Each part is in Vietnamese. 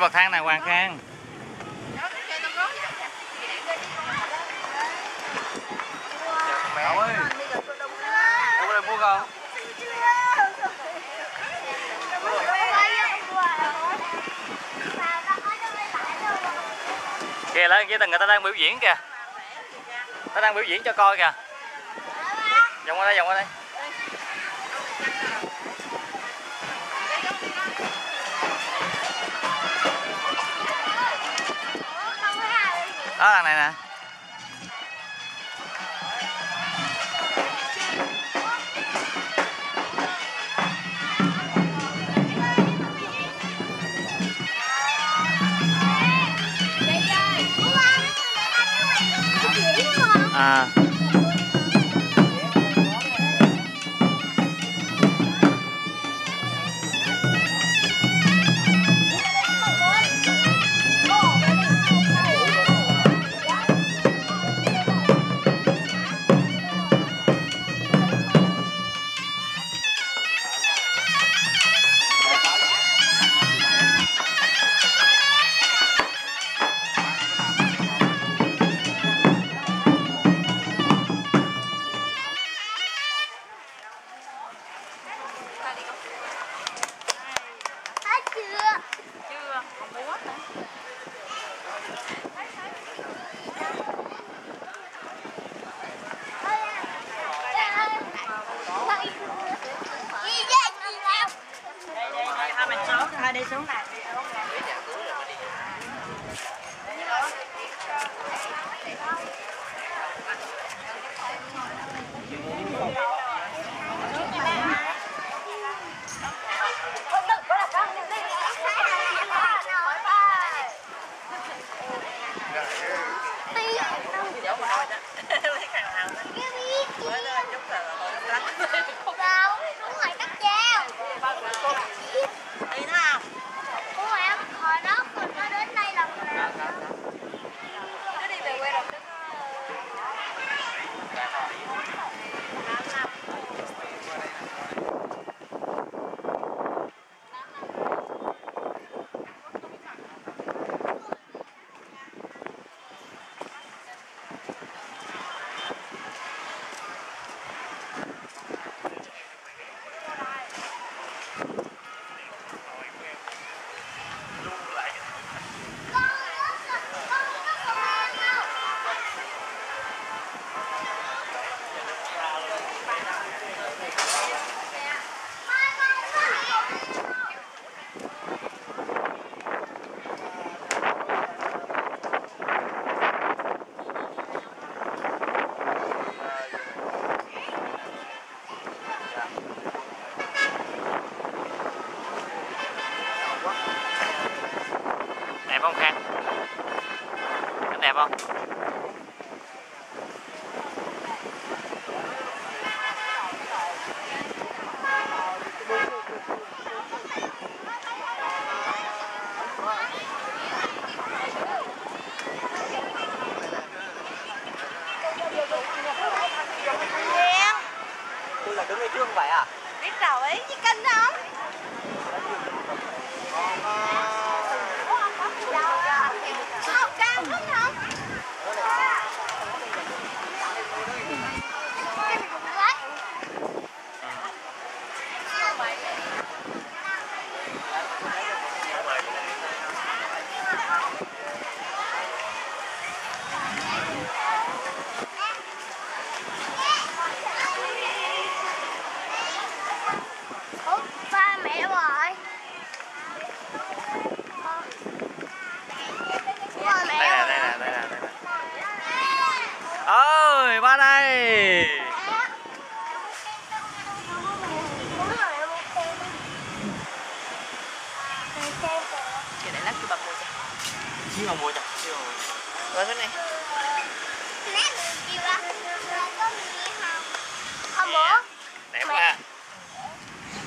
bậc thang này Hoàng Khang. Cậu ơi. Cậu có mua không? kìa lên kia người ta đang biểu diễn kìa. Nó đang biểu diễn cho coi kìa. Vòng qua đây vòng qua đây đó thằng này nè. À. đẹp không Khang Cảnh đẹp không Tôi là đứng ngay trước không phải à? biết rồi chứ kênh không không cao không không Ủa, ba mẹ đâu rồi? Ba mẹ đây đâu nè rồi? đây nè đây nè đây nè ba đây để lát cho bà mua cho chiếc mà mua cho chiếc mà mua Rồi thế này Hôm bữa, đẹp quá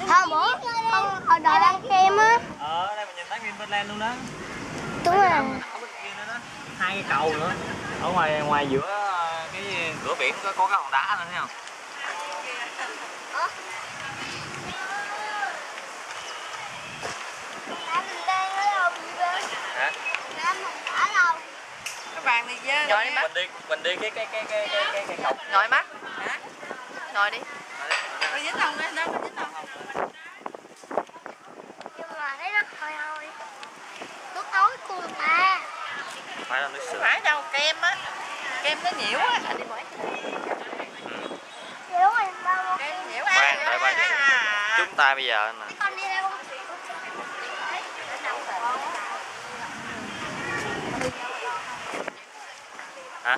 hôm bữa, con hồi ăn kem á. ờ đây mình nhìn thấy Vinpearland luôn đó. Đúng rồi. ở bên kia nữa đó. Hai cái cầu nữa. Ở ngoài ngoài giữa cái cửa biển có, có cái hòn đá nữa thấy không đâu ba? mang đi với Ngồi đi má. mình đi mình đi cái cái cái cái cái cái, cái cọc ngồi mắt hả? Ngồi đi. Có dính không đó có dính không? Nhưng mà thấy rất hồi hồi nước tối người ta phải là nước sữa phải đâu kem á kem nó nhiễu á anh đi ngoài đúng rồi ba một kem nhiễu Khoan, đợi ba á à. chúng ta bây giờ nè. Con đi hả